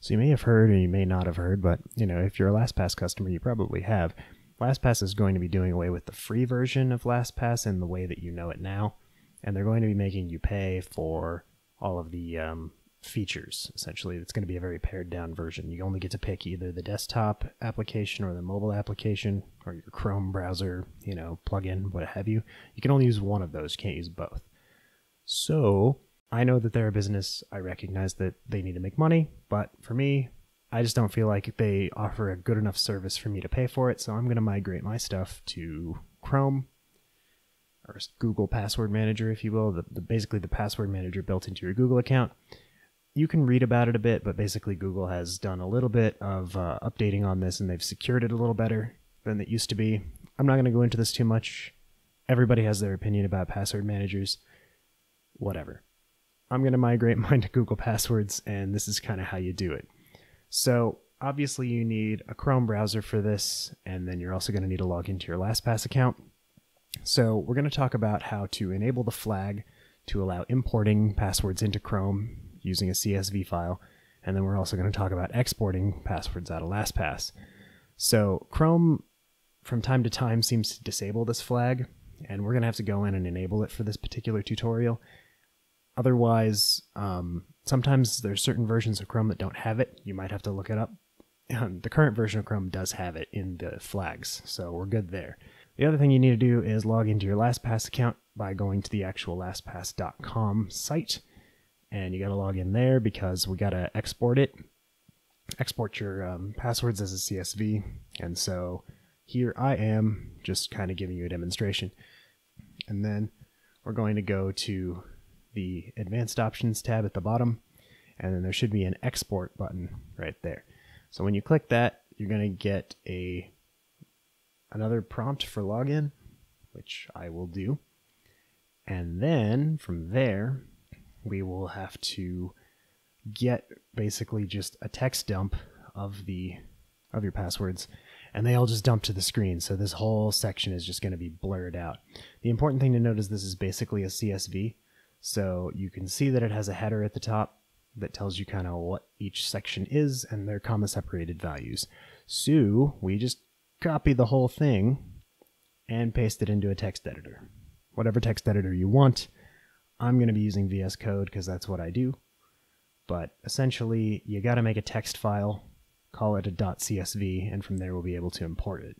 So you may have heard or you may not have heard, but you know, if you're a LastPass customer, you probably have. LastPass is going to be doing away with the free version of LastPass in the way that you know it now, and they're going to be making you pay for all of the um, features. Essentially, it's going to be a very pared down version. You only get to pick either the desktop application or the mobile application or your Chrome browser, you know, plugin, what have you. You can only use one of those. You can't use both. So I know that they're a business. I recognize that they need to make money, but for me, I just don't feel like they offer a good enough service for me to pay for it. So I'm going to migrate my stuff to Chrome or Google Password Manager, if you will. The, the, basically, the password manager built into your Google account. You can read about it a bit, but basically, Google has done a little bit of uh, updating on this and they've secured it a little better than it used to be. I'm not going to go into this too much. Everybody has their opinion about password managers. Whatever. I'm going to migrate mine to Google Passwords, and this is kind of how you do it. So obviously you need a Chrome browser for this, and then you're also going to need to log into your LastPass account. So we're going to talk about how to enable the flag to allow importing passwords into Chrome using a CSV file, and then we're also going to talk about exporting passwords out of LastPass. So Chrome from time to time seems to disable this flag, and we're going to have to go in and enable it for this particular tutorial. Otherwise, um, sometimes there's certain versions of Chrome that don't have it. You might have to look it up. The current version of Chrome does have it in the flags, so we're good there. The other thing you need to do is log into your LastPass account by going to the actual LastPass.com site, and you got to log in there because we got to export it, export your um, passwords as a CSV, and so here I am just kind of giving you a demonstration. And then we're going to go to the advanced options tab at the bottom, and then there should be an export button right there. So when you click that, you're going to get a another prompt for login, which I will do. And then from there, we will have to get basically just a text dump of the of your passwords and they all just dump to the screen. So this whole section is just going to be blurred out. The important thing to note is this is basically a CSV. So you can see that it has a header at the top that tells you kind of what each section is and their comma separated values. So we just copy the whole thing and paste it into a text editor. Whatever text editor you want. I'm going to be using VS Code because that's what I do. But essentially, you got to make a text file call it a .csv, and from there we'll be able to import it.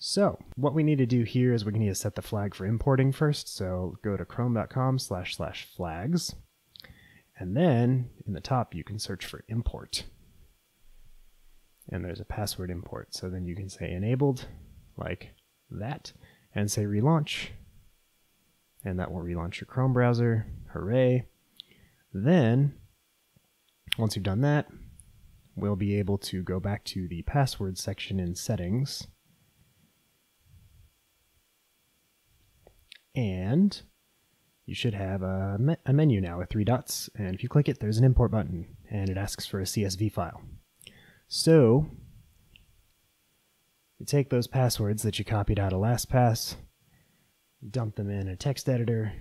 So what we need to do here is we need to set the flag for importing first. So go to chrome.com slash slash flags. And then in the top, you can search for import. And there's a password import. So then you can say enabled like that and say relaunch. And that will relaunch your Chrome browser. Hooray. Then once you've done that, we'll be able to go back to the password section in settings. And you should have a, me a, menu now with three dots. And if you click it, there's an import button and it asks for a CSV file. So you take those passwords that you copied out of LastPass, dump them in a text editor,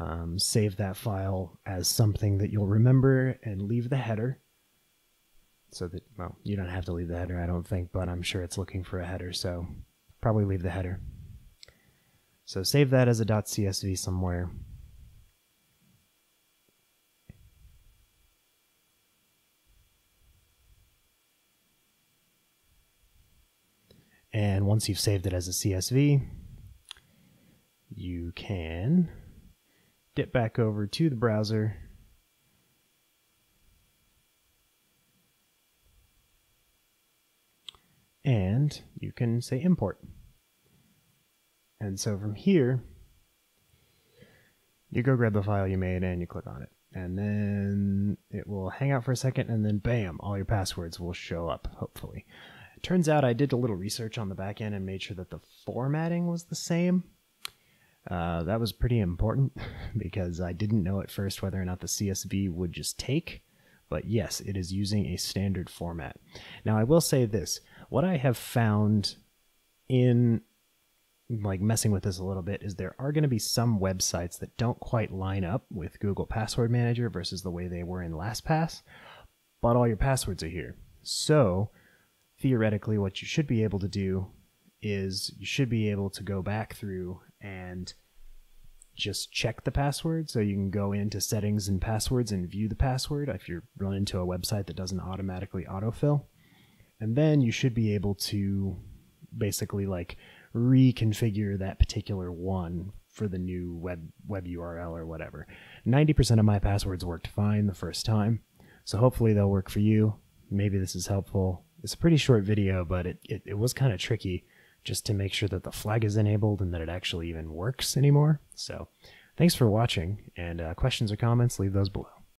um, save that file as something that you'll remember and leave the header so that, well, you don't have to leave the header, I don't think, but I'm sure it's looking for a header, so probably leave the header. So save that as a .csv somewhere. And once you've saved it as a CSV, you can dip back over to the browser and you can say import. And so from here, you go grab the file you made and you click on it. And then it will hang out for a second and then bam, all your passwords will show up, hopefully. It turns out I did a little research on the back end and made sure that the formatting was the same. Uh, that was pretty important because I didn't know at first whether or not the CSV would just take. But yes, it is using a standard format. Now, I will say this what I have found in like messing with this a little bit is there are going to be some websites that don't quite line up with Google Password Manager versus the way they were in LastPass. but all your passwords are here. So, theoretically, what you should be able to do is you should be able to go back through and just check the password. So you can go into settings and passwords and view the password if you're run into a website that doesn't automatically autofill. And then you should be able to basically like reconfigure that particular one for the new web web URL or whatever. 90% of my passwords worked fine the first time. So hopefully they'll work for you. Maybe this is helpful. It's a pretty short video, but it, it, it was kind of tricky just to make sure that the flag is enabled and that it actually even works anymore. So thanks for watching, and uh, questions or comments, leave those below.